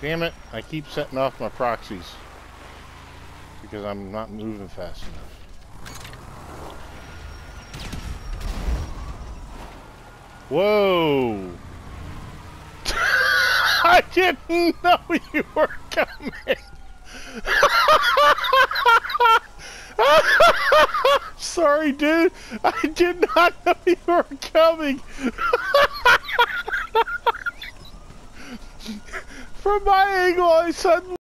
Damn it, I keep setting off my proxies. Because I'm not moving fast enough. Whoa! I didn't know you were coming! Sorry, dude. I did not know you were coming. From my angle, I suddenly